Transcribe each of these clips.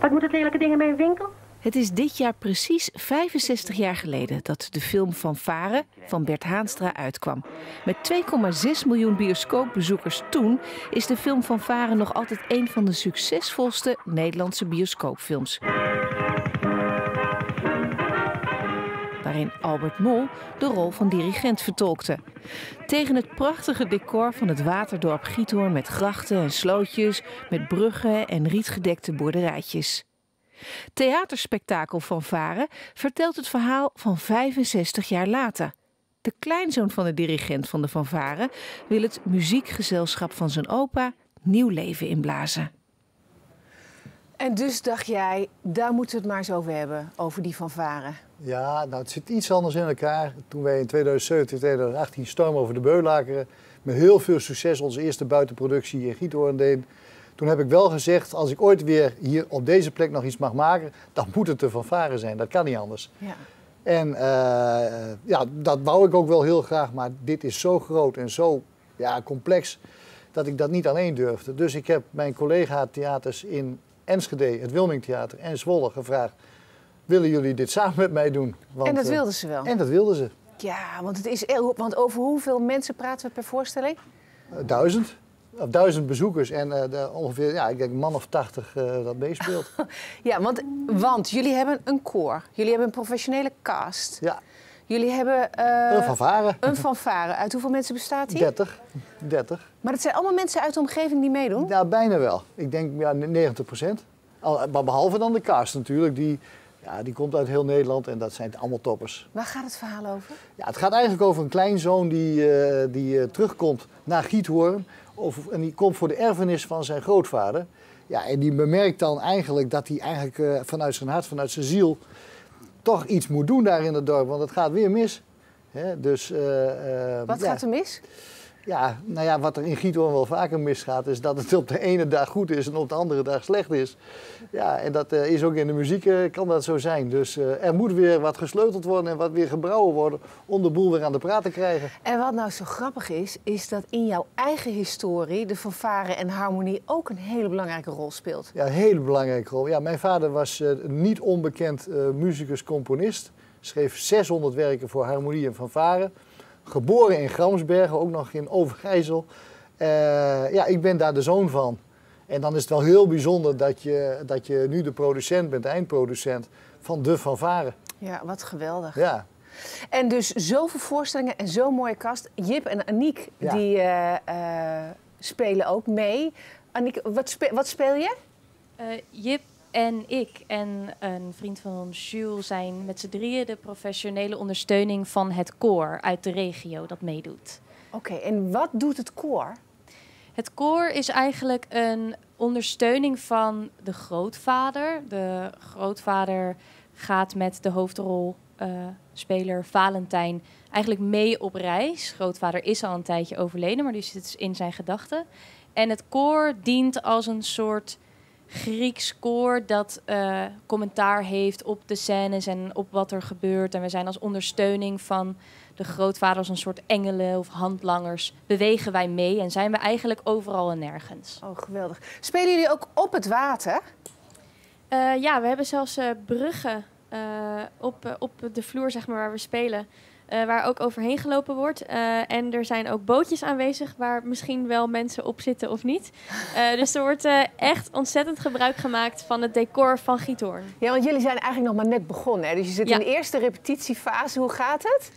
Wat moet het lelijke ding in mijn winkel? Het is dit jaar precies 65 jaar geleden dat de film Van Varen van Bert Haanstra uitkwam. Met 2,6 miljoen bioscoopbezoekers toen is de film Van Varen nog altijd een van de succesvolste Nederlandse bioscoopfilms. Waarin Albert Mol de rol van dirigent vertolkte. Tegen het prachtige decor van het waterdorp Giethoorn met grachten en slootjes, met bruggen en rietgedekte boerderijtjes. Theaterspektakel van Varen vertelt het verhaal van 65 jaar later. De kleinzoon van de dirigent van de Van Varen wil het muziekgezelschap van zijn opa nieuw leven inblazen. En dus dacht jij, daar moeten we het maar eens over hebben, over die Van Varen. Ja, nou het zit iets anders in elkaar. Toen wij in 2017, 2018 Storm over de Beulakeren met heel veel succes onze eerste buitenproductie in Giethoorn deden toen heb ik wel gezegd, als ik ooit weer hier op deze plek nog iets mag maken, dan moet het te varen zijn. Dat kan niet anders. Ja. En uh, ja, dat wou ik ook wel heel graag, maar dit is zo groot en zo ja, complex dat ik dat niet alleen durfde. Dus ik heb mijn collega-theaters in Enschede, het Wilming Theater en Zwolle gevraagd: willen jullie dit samen met mij doen? Want, en dat eh, wilden ze wel. En dat wilden ze. Ja, want, het is, want over hoeveel mensen praten we per voorstelling? duizend of duizend bezoekers en uh, de, ongeveer, ja, ik denk een man of tachtig uh, dat meespeelt. ja, want, want jullie hebben een koor, jullie hebben een professionele cast. Ja. Jullie hebben... Uh, een fanfare. Een fanfare. Uit hoeveel mensen bestaat die? 30. 30. Maar het zijn allemaal mensen uit de omgeving die meedoen? Ja, bijna wel. Ik denk ja, 90 procent. Maar behalve dan de cast natuurlijk, die, ja, die komt uit heel Nederland en dat zijn allemaal toppers. Waar gaat het verhaal over? Ja, het gaat eigenlijk over een kleinzoon die, uh, die uh, terugkomt naar Giethoorn of, en die komt voor de erfenis van zijn grootvader. Ja, en die bemerkt dan eigenlijk dat hij eigenlijk uh, vanuit zijn hart, vanuit zijn ziel, toch iets moet doen daar in het dorp. Want het gaat weer mis. Hè? Dus, Wat ja. gaat er mis? Ja, nou ja, wat er in Giethoorn wel vaker misgaat, is dat het op de ene dag goed is en op de andere dag slecht is. Ja, en dat uh, is ook in de muziek, uh, kan dat zo zijn. Dus uh, er moet weer wat gesleuteld worden en wat weer gebrouwen worden om de boel weer aan de praat te krijgen. En wat nou zo grappig is, is dat in jouw eigen historie de fanfare en harmonie ook een hele belangrijke rol speelt. Ja, een hele belangrijke rol. Ja, mijn vader was niet onbekend muzikus-componist. Schreef 600 werken voor harmonie en fanfare. Geboren in Gramsbergen, ook nog in Overijssel. Uh, ja, ik ben daar de zoon van. En dan is het wel heel bijzonder dat je, dat je nu de producent bent, de eindproducent van de fanfare. Ja, wat geweldig. Ja. En dus zoveel voorstellingen en zo'n mooie kast. Jip en Aniek, die uh, uh, spelen ook mee. Aniek, wat, spe wat speel je? Jip en ik en een vriend van ons, Jules, zijn met z'n drieën de professionele ondersteuning van het koor uit de regio dat meedoet. Oké, en wat doet het koor? Het koor is eigenlijk een ondersteuning van de grootvader. De grootvader gaat met de hoofdrolspeler uh, Valentijn eigenlijk mee op reis. Grootvader is al een tijdje overleden, maar die zit in zijn gedachten. En het koor dient als een soort Grieks koor dat uh, commentaar heeft op de scènes en op wat er gebeurt. En we zijn als ondersteuning van de grootvaders, een soort engelen of handlangers, bewegen wij mee en zijn we eigenlijk overal en nergens. Oh, geweldig. Spelen jullie ook op het water? Uh, ja, we hebben zelfs uh, bruggen op, op de vloer zeg maar, waar we spelen. Uh, waar ook overheen gelopen wordt. Uh, en er zijn ook bootjes aanwezig waar misschien wel mensen op zitten of niet. Uh, dus er wordt echt ontzettend gebruik gemaakt van het decor van Giethoorn. Ja, want jullie zijn eigenlijk nog maar net begonnen. Hè? Dus je zit ja. in de eerste repetitiefase. Hoe gaat het?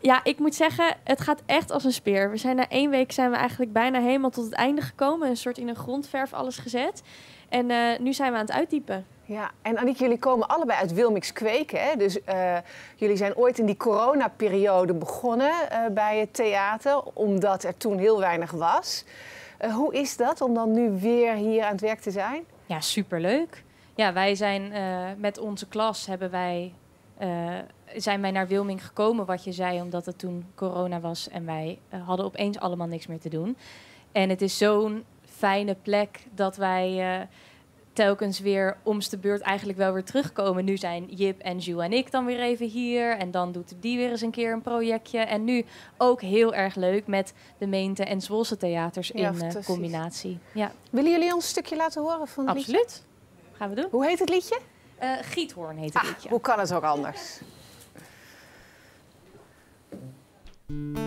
Ja, ik moet zeggen, het gaat echt als een speer. We zijn na één week zijn we eigenlijk bijna helemaal tot het einde gekomen. Een soort in een grondverf alles gezet. En nu zijn we aan het uitdiepen. Ja, en Aniek, jullie komen allebei uit Wilmix kweken. Hè? Dus uh, jullie zijn ooit in die coronaperiode begonnen uh, bij het theater, omdat er toen heel weinig was. Uh, hoe is dat om dan nu weer hier aan het werk te zijn? Ja, superleuk. Ja, wij zijn met onze klas hebben wij, zijn wij naar Wilming gekomen, wat je zei, omdat het toen corona was en wij hadden opeens allemaal niks meer te doen. En het is zo'n fijne plek dat wij telkens weer om's de beurt eigenlijk wel weer terugkomen. Nu zijn Jip en Jules en ik dan weer even hier. En dan doet die weer eens een keer een projectje. En nu ook heel erg leuk met de Meente en Zwolse theaters Ja, in eh, combinatie. Ja, Willen jullie ons een stukje laten horen van het liedje? absoluut. Gaan we doen. Hoe heet het liedje? Eh, Giethoorn heet het Ah, liedje. hoe kan het ook anders?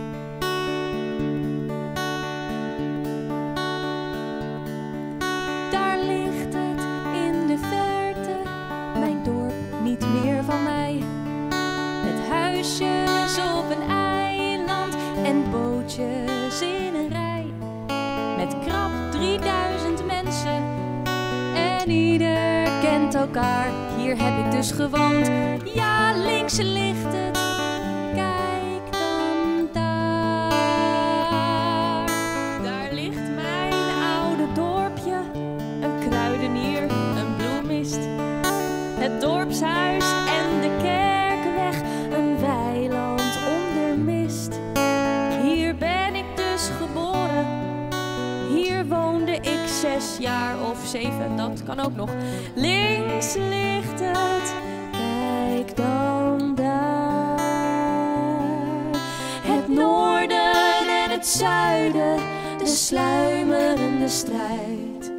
op een eiland en bootjes in een rij. Met krap 3000 mensen en ieder kent elkaar. Hier heb ik dus gewoond, ja links ligt het. Kijk dan daar. Daar ligt mijn oude dorpje. Een kruidenier, een bloemist. Het dorpshuis 7, dat kan ook nog. Links ligt het, kijk dan daar. Het noorden en het zuiden, de sluimerende strijd.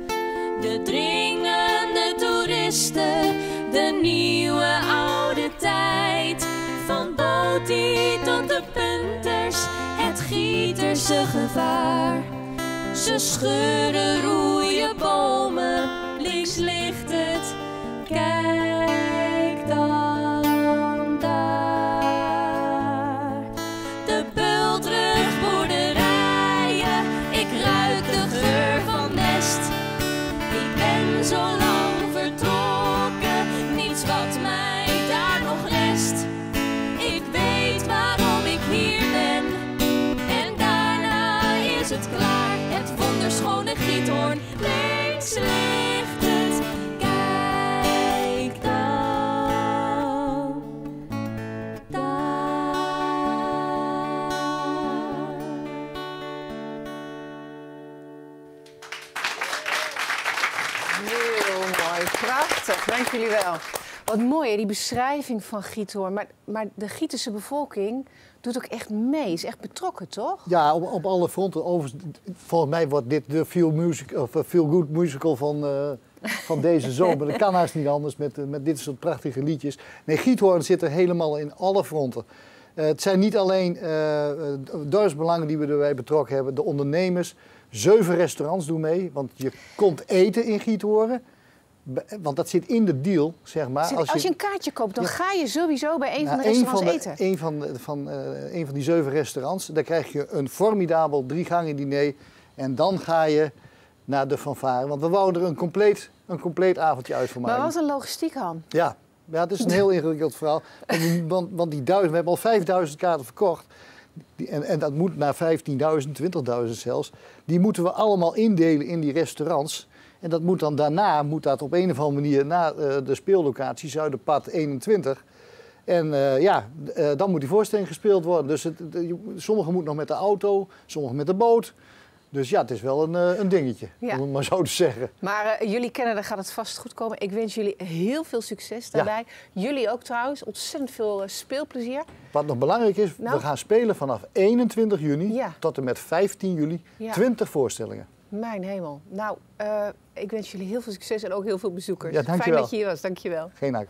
De dringende toeristen, de nieuwe oude tijd. Van Boti tot de punters, het Gieterse gevaar. Ze scheuren, roeien bomen, links ligt Heel mooi, prachtig. Dank jullie wel. Wat mooi, die beschrijving van Giethoorn. Maar, maar de Gieterse bevolking doet ook echt mee, is echt betrokken, toch? Ja, op, op alle fronten. Volgens mij wordt dit de feel, music, of eh, feel good musical van, eh, van deze zomer. Dat kan haast niet anders met, eh, met dit soort prachtige liedjes. Nee, Giethoorn zit er helemaal in alle fronten. Het zijn niet alleen dorpsbelangen die we erbij betrokken hebben. De ondernemers, zeven restaurants doen mee. Want je komt eten in Giethoorn. Want dat zit in de deal, zeg maar. Zit- als, je, een kaartje koopt, dan Ja. ga je sowieso bij een van de Nou, restaurants van de, eten. Een van, de- van, eh, een van die zeven restaurants. Daar krijg je een formidabel drie gangen diner. En dan ga je naar de fanfare. Want we wouden er een compleet, een compleet avondje uit voor Maar maken. wat een logistiek, Han. Ja. ja, het is een heel ingewikkeld verhaal. Want, die- want, want die duizend, we hebben al 5000 kaarten verkocht. En, en dat moet naar 15.000, 20.000 zelfs. Die moeten we allemaal indelen in die restaurants. En dat moet dan daarna, moet dat op een of andere manier naar eh, de speellocatie Zuiderpad 21. En eh, ja, eh, dan moet die voorstelling gespeeld worden. Dus het, het- je- sommige moeten nog met de auto, sommige met de boot. Dus ja, het is wel een, eh, een dingetje, Ja. om het maar zo te zeggen. Maar eh, jullie kennen, daar gaat het vast goed komen. Ik wens jullie heel veel succes daarbij. Jullie ook trouwens. Ontzettend veel eh, speelplezier. Wat nog belangrijk is, Nou. we gaan spelen vanaf 21 juni Ja. tot en met 15 juli. Ja. 20 voorstellingen. Mijn hemel. Nou, ik wens jullie heel veel succes en ook heel veel bezoekers. Ja, Fijn dat je hier was. Dankjewel. Geen dank.